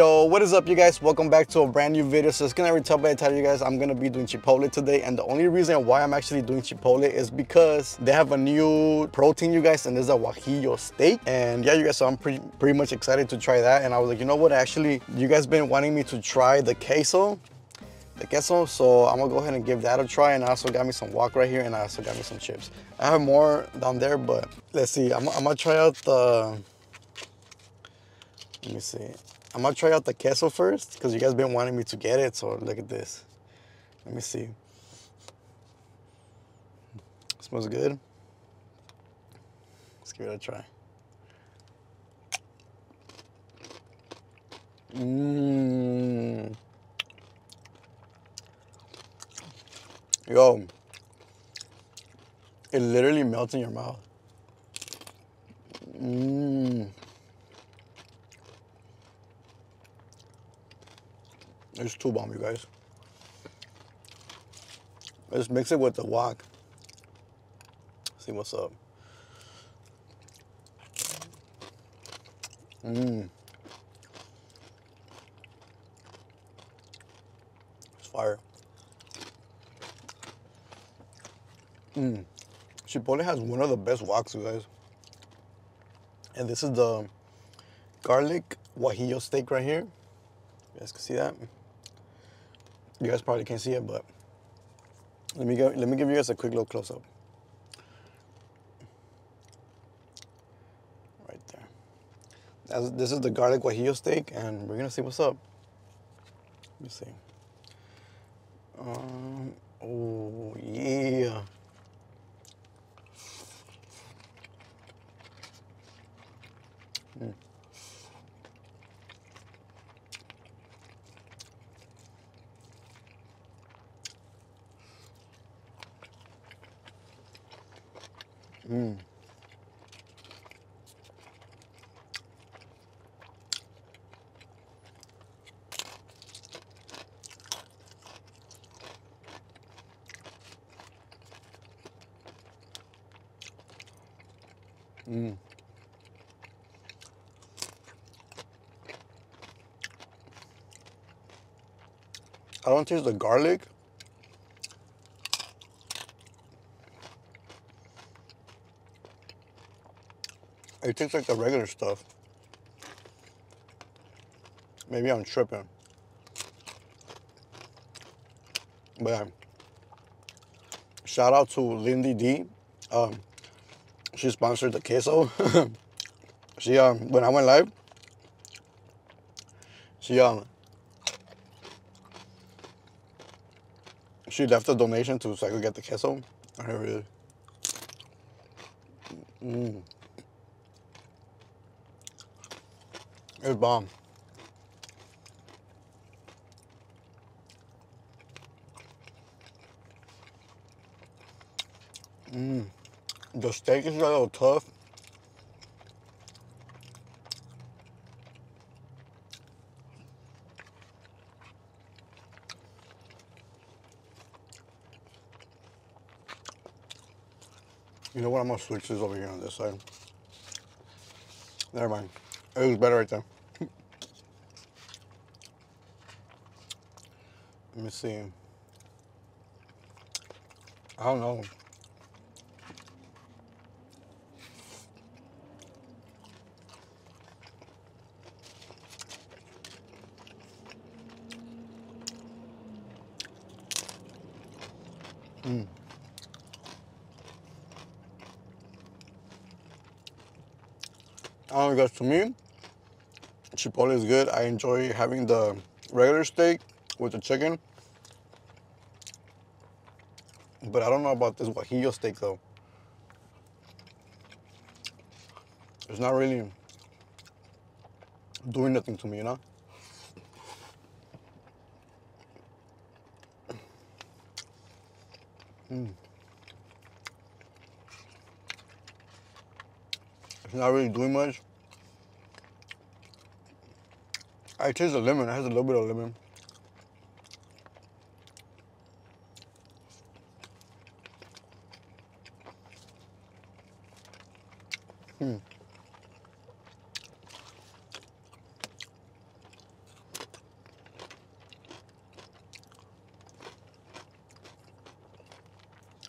Yo, what is up you guys? Welcome back to a brand new video. So it's gonna already tell by the title you guys, I'm gonna be doing Chipotle today. And the only reason why I'm actually doing Chipotle is because they have a new protein you guys and there's a Guajillo steak. And yeah, you guys, so I'm pretty, pretty much excited to try that. And I was like, you know what, actually, you guys been wanting me to try the queso the queso so i'm gonna go ahead and give that a try and i also got me some guac right here and i also got me some chips i have more down there but let's see i'm, I'm gonna try out the let me see I'm gonna try out the queso first because you guys been wanting me to get it. So look at this. Let me see. It smells good. Let's give it a try. Mmm. Yo. It literally melts in your mouth. Mmm. It's too bomb, you guys. Let's mix it with the guac. See what's up. Mmm. It's fire. Mmm. Chipotle has one of the best guacs, you guys. And this is the garlic guajillo steak right here. You guys can see that. You guys probably can't see it, but let me go, let me give you guys a quick little close up. Right there. That's, this is the garlic guajillo steak, and we're gonna see what's up. Let me see. Um, oh yeah. Mm. Mm. I don't taste the garlic. It tastes like the regular stuff. Maybe I'm tripping. But yeah. shout out to Lindy D. Um, she sponsored the queso. she um when I went live, she um she left a donation to so I could get the queso. I really. Mm. It's bomb. Mmm. The steak is a little tough. You know what? I'm gonna switch this over here on this side. Never mind. It was better right there. Let me see. I don't know. Mm. I don't to me, Chipotle is good. I enjoy having the regular steak with the chicken. But I don't know about this guajillo steak though. It's not really doing nothing to me, you know? Mm. It's not really doing much. I taste the lemon. It has a little bit of lemon. Hmm.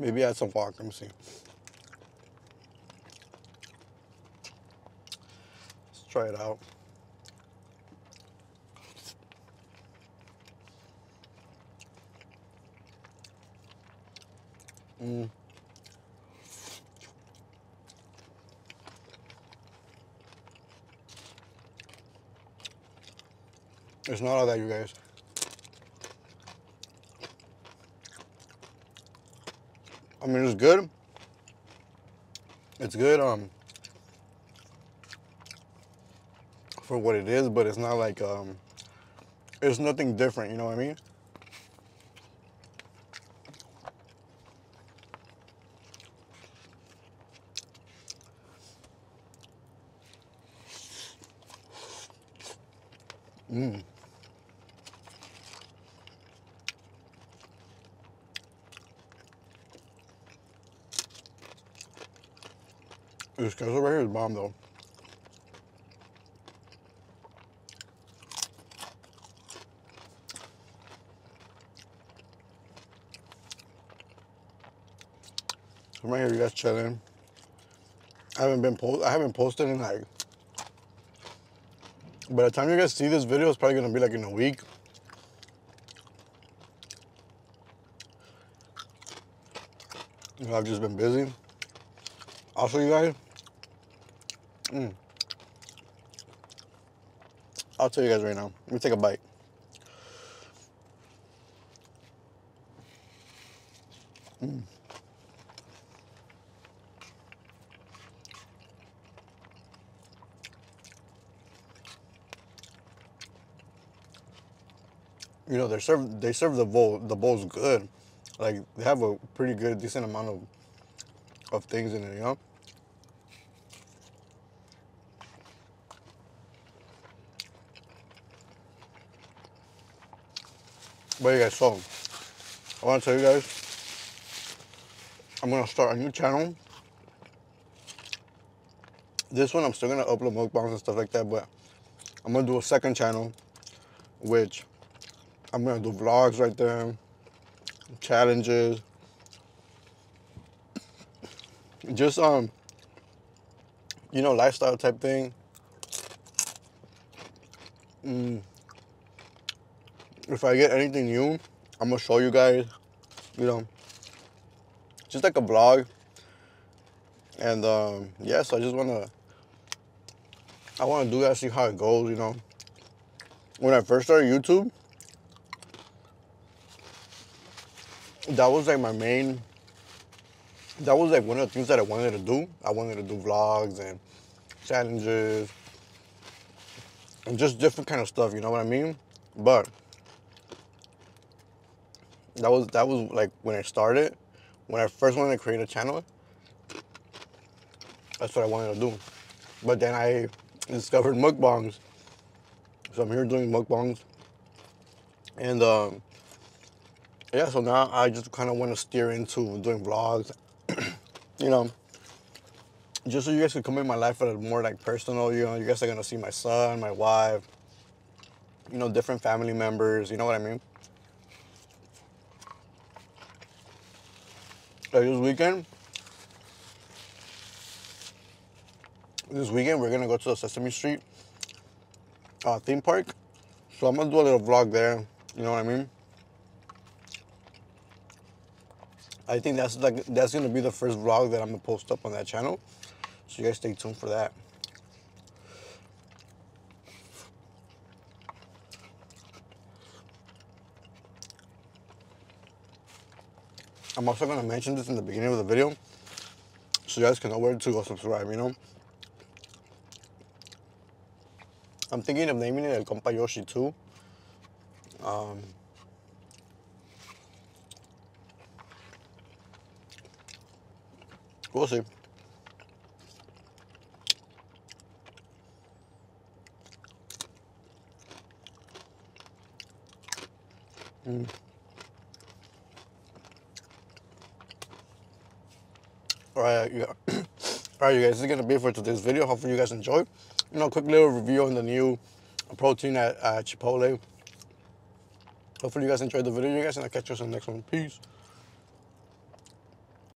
Maybe add some vodka. Let me see. Try it out. Mm. It's not all that, you guys. I mean, it's good. It's good um, for what it is, but it's not like, um, it's nothing different, you know what I mean? Mmm. This queso right here is bomb though. I'm right here, you guys chilling. I haven't been post. I haven't posted in like. By the time you guys see this video, it's probably gonna be like in a week. You know, I've just been busy. I'll show you guys. Mm. I'll tell you guys right now. Let me take a bite. Mm. You know, they serve they serve the bowl the bowls good. Like they have a pretty good decent amount of of things in it, you know? But you guys, so I want to tell you guys, I'm gonna start a new channel. This one I'm still gonna upload mukbangs and stuff like that, but I'm gonna do a second channel, which I'm gonna do vlogs right there, challenges, just um, you know, lifestyle type thing. Mm if I get anything new, I'm gonna show you guys, you know, just like a vlog. And um, yes, I just wanna, I wanna do that, see how it goes, you know. When I first started YouTube, that was like my main, that was like one of the things that I wanted to do. I wanted to do vlogs and challenges and just different kind of stuff, you know what I mean? But that was that was like when I started, when I first wanted to create a channel. That's what I wanted to do. But then I discovered mukbangs. So I'm here doing mukbangs. And um, yeah, so now I just kind of want to steer into doing vlogs. you know, just so you guys can come in my life at a more like personal, you know, you guys are gonna see my son, my wife, you know, different family members, you know what I mean? Like this weekend, this weekend we're gonna go to the Sesame Street uh, theme park. So I'm gonna do a little vlog there. You know what I mean? I think that's like that's gonna be the first vlog that I'm gonna post up on that channel. So you guys stay tuned for that. I'm also gonna mention this in the beginning of the video so you guys can know where to go subscribe, you know? I'm thinking of naming it El Compa Yoshi too. Um, we'll see. Mm. Alright, yeah. Alright, you guys, this is gonna be for today's video. Hopefully, you guys enjoy. You know, quick little review on the new protein at uh, Chipotle. Hopefully, you guys enjoyed the video, you guys, and I'll catch you on the next one. Peace.